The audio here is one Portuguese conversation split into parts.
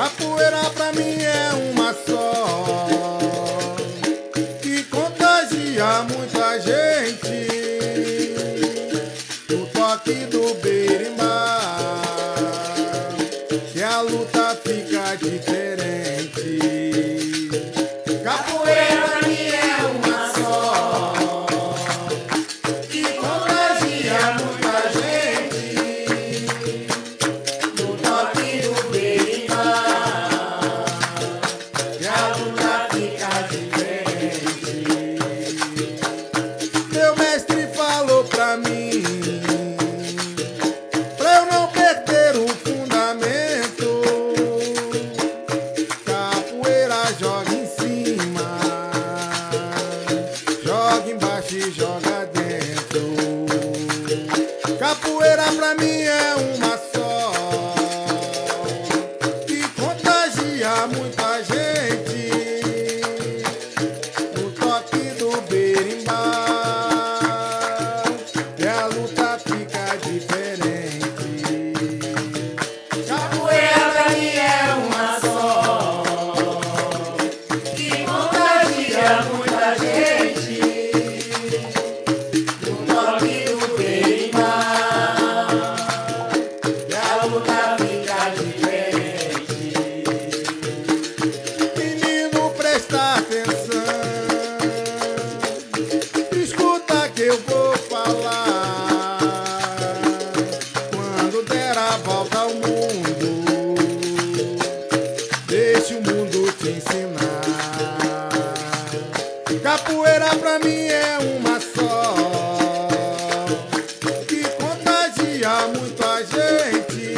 A poeira pra mim é uma só que contagia muita gente. O toque do berimbau que a luta fica de. joga embaixo e joga dentro. eu vou falar quando der a volta ao mundo. Deixe o mundo te ensinar. Capoeira pra mim é uma só que contagia muito a gente.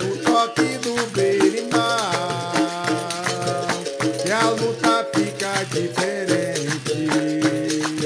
O toque do berimbau e a luta fica diferente.